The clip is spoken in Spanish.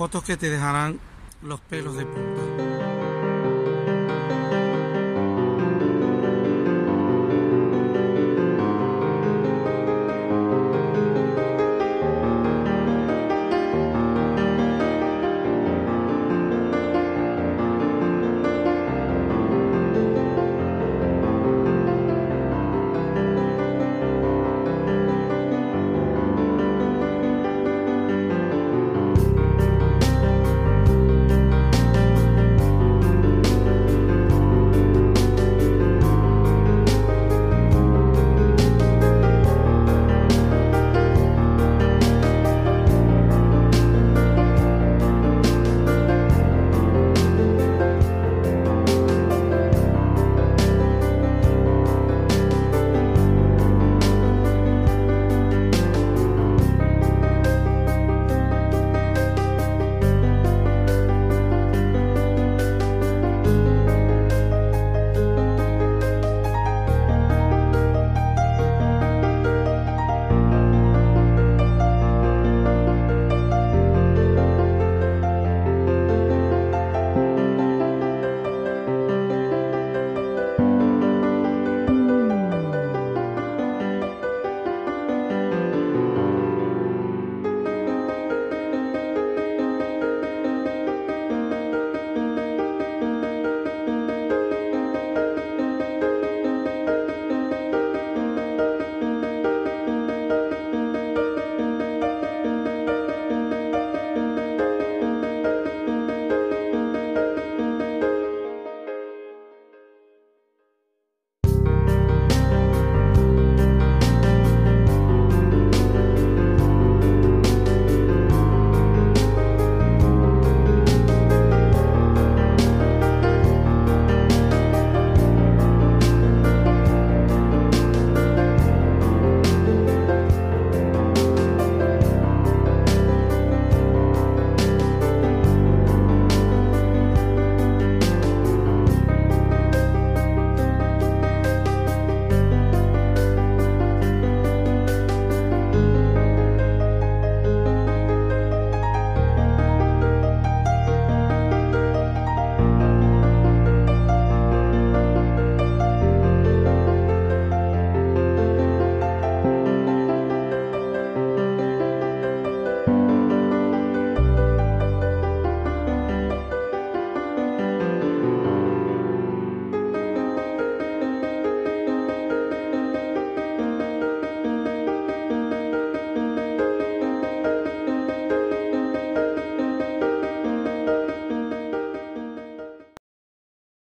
Fotos que te dejarán los pelos de punta.